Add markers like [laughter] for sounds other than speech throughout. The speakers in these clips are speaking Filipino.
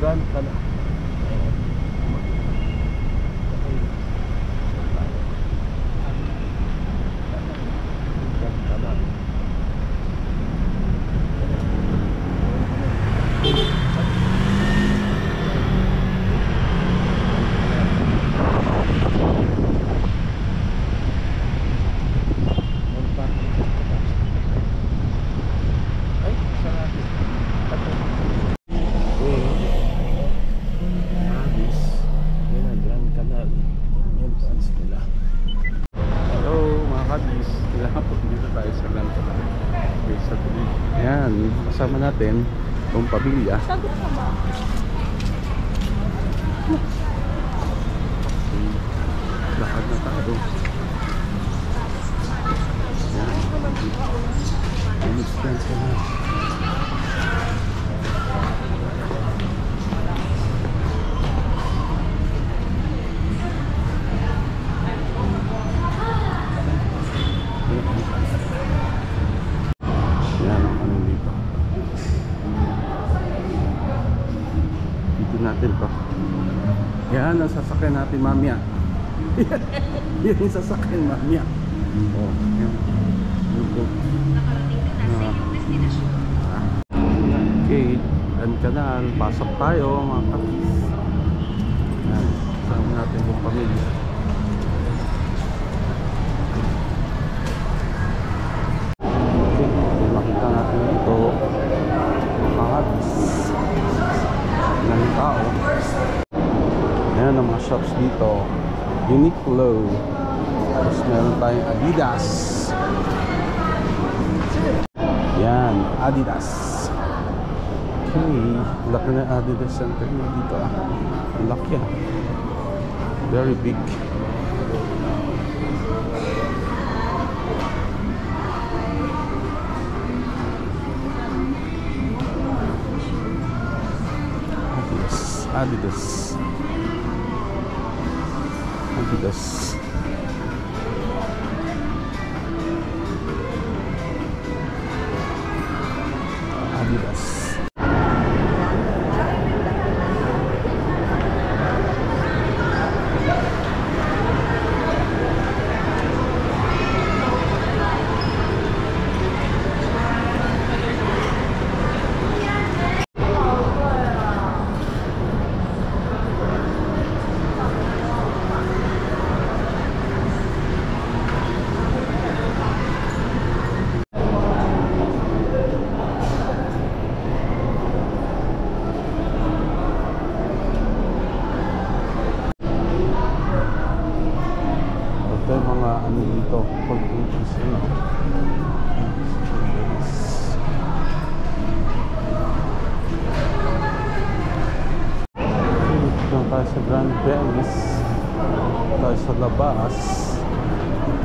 Grand Canal. Grand Canal. Ay, sarado. Abis. Yan ang Grand Canal. Yan fans nila. Hello mga kabis. Kailangan po dito tayo sa Grand Canal. Okay, sa tuloy. Yan, kasama natin itong ba? Lakad na tayo. Yan. Yan, Canal. Yan natin to. Yan ang sasakyan natin mamaya. [laughs] yan yung sasakyan mamaya. Oh, yan. Yan po. Ah. Okay, dan kanal. Pasok tayo mga kapis. Yan. Kasama natin yung pamilya. Okay, kung makita natin ito. Mga kapis. Yan yung tao. Ayan ang mga shops dito. Uniqlo. Tapos meron tayong Adidas. Yan, Adidas. Okay, laki na Adidas center dito ah. Laki ah. Very big. Adidas. Adidas. Adidas.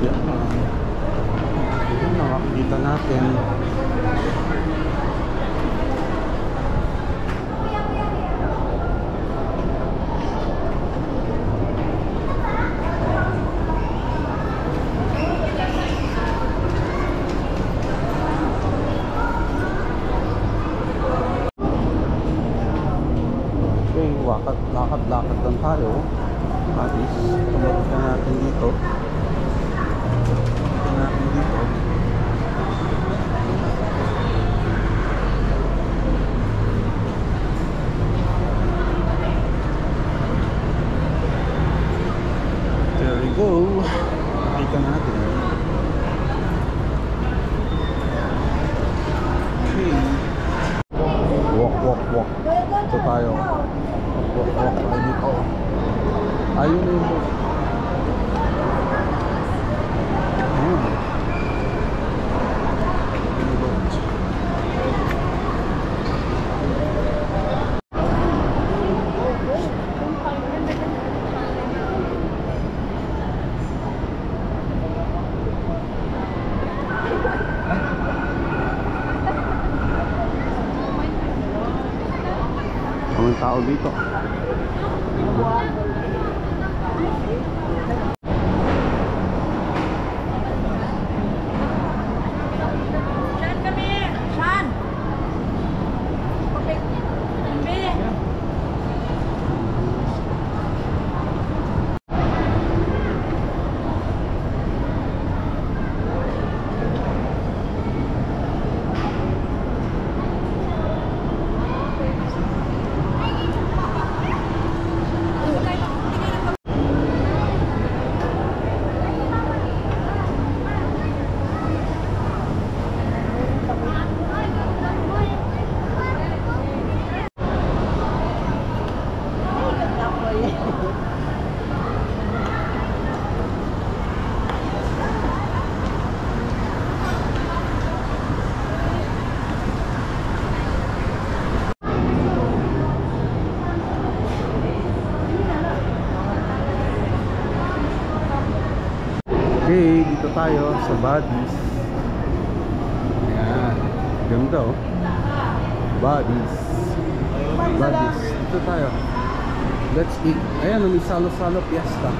Yan. Yan ang makikita natin. Okay, wakat, lakad, lakad lang tayo. Atis, tumulog na natin dito. Tumulog natin dito. There we go. Nakita natin. Okay. Walk, walk, walk. Ito tayo. Walk, dito. Ayun na yung... Ayun. Kaming tao dito. Saan kami? Saan? Okay. Hindi. Tayo sa Buddies. Ayan. Ganda oh. Buddies. Buddies. Dito tayo. Let's eat. Ayan, may salo-salo fiesta.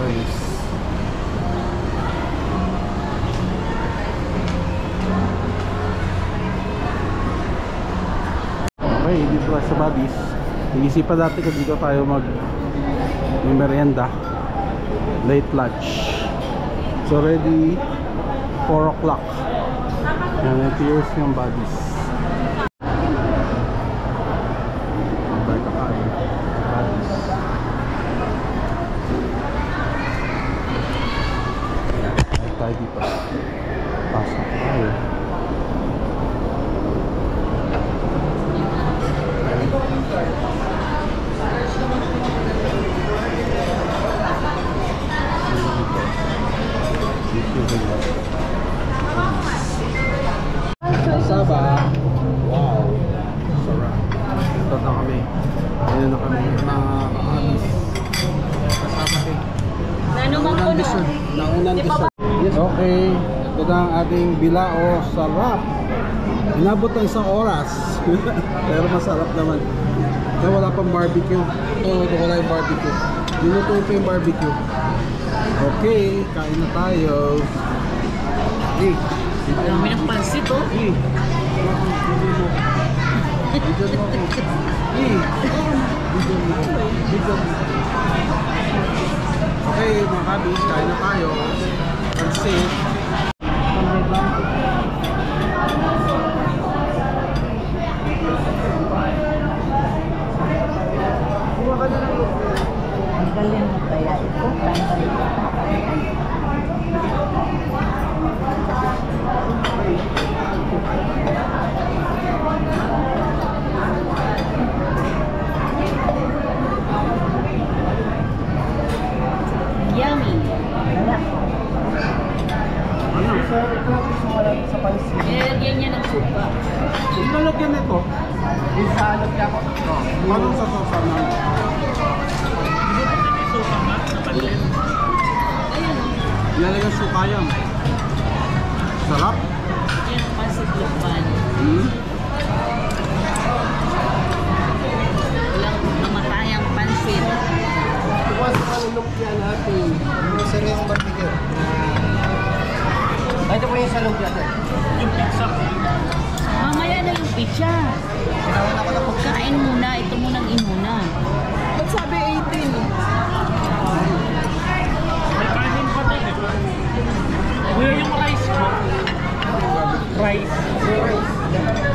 Buddies. Okay, dito sa Buddies. Iisipan natin kung dito tayo mag may merienda. Late lunch. It's already 4 o'clock. Yan, ito years yung Buddies. Tayo kakain. Buddies. Tayo tayo dito. Pasok tayo. Saba. Wow. Sarap. Ito na kami. Ayun na kami. Mga kaamis. Kasama kay. Nanuman ko Naunang no. dessert. Naunang Di pa dessert. Yes, okay. Ito na ang ating bilao. Sarap. Inabot ng isang oras. [laughs] Pero masarap naman. Kaya wala pang barbecue. Oh, wala yung barbecue. Nilutuin pa yung barbecue. Okay, kain na tayo. Hey, Dami ng pansit oh. Hey, Bigyan mo ako. Hey, bigyan mo ako. Bigyan mo. Okay, mga kabis, kain na tayo. Pansit. Ang galing mo kaya ito. Yummy. Ano? sa pansin. Nilagyan niya ng suka. Ano lalagyan nito? Isalot ka ko. Anong sasasan na? Ayan oh. Nilalagyan sukayam. Sarap. Ayan ang pansit lukban. Hmm? Ito po yung lumpia natin. Mamaya na yung pizza. Sinawan ako na po. Kain muna. Ito munang inuna. Ba't sabi 18? Kuya, yung rice mo. Rice. Okay.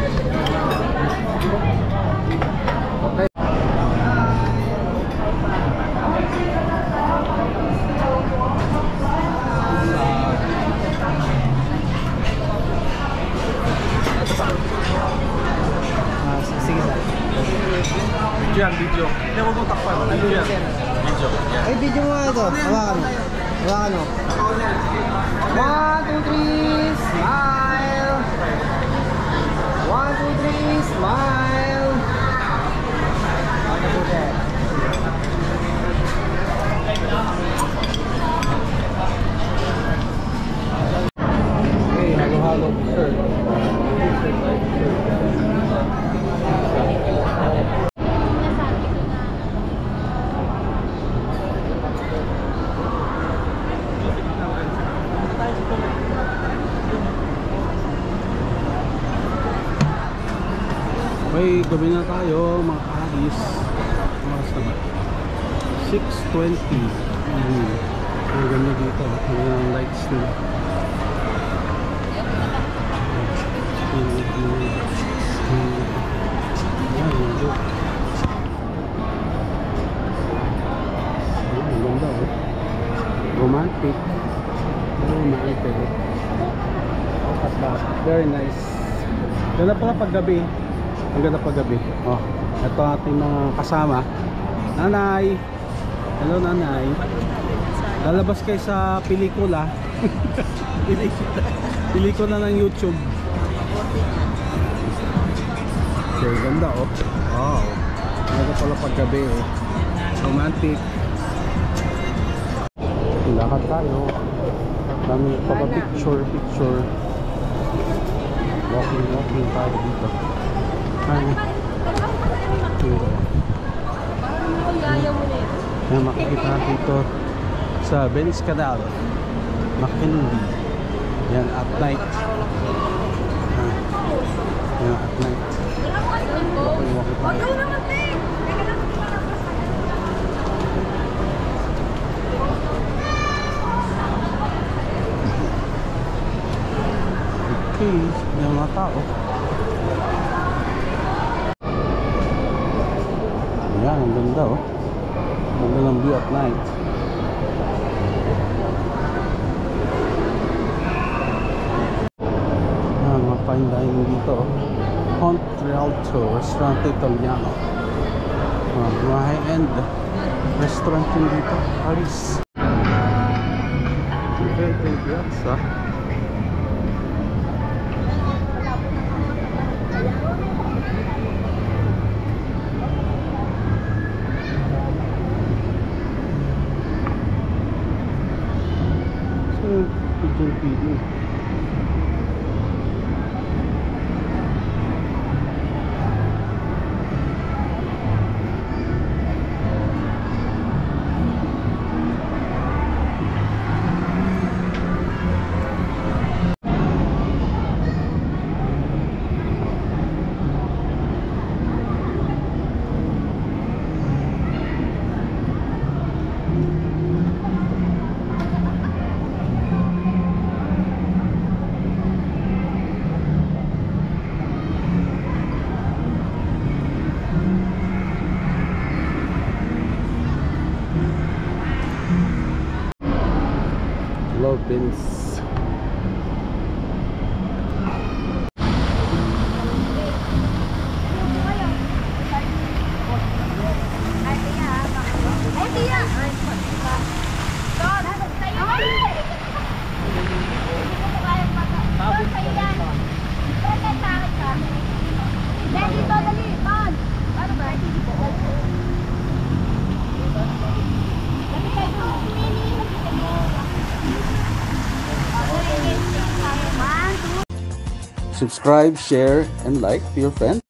One, two, three, smile. One, two, three, smile. Okay. Okay, halo-halo. Okay, gabi na tayo mga kahis. Oras na ba? 6.20 mm. Ang ganda dito. Ang ganda ng lights nila. Ang ganda oh. Romantic. Romantic. Very nice. Ganda pala paggabi. Ang ganda paggabi. Oh, ito ating mga kasama. Nanay. Hello nanay. Lalabas kayo sa pelikula. [laughs] pelikula. Ng YouTube. Okay, ganda oh. Wow. Ganda pala paggabi oh. Romantic. Lakad tayo. Dami papa-picture, picture. Walking, walking tayo dito. Ay. Dito. Yan, makikita natin ito sa Venice Canal. McKinley. Yan, at night. Ah. Yan, at night. Walking tayo. Okay, yung mga tao. Ayan, ang ganda oh. Ganda ng view at night. Ayan, mga fine dining dito oh. Pont Rialto, Restaurant Italiano. Ah, mga high-end restaurant yun dito, Paris. Yung piazza. been Subscribe, share, and like to your friends.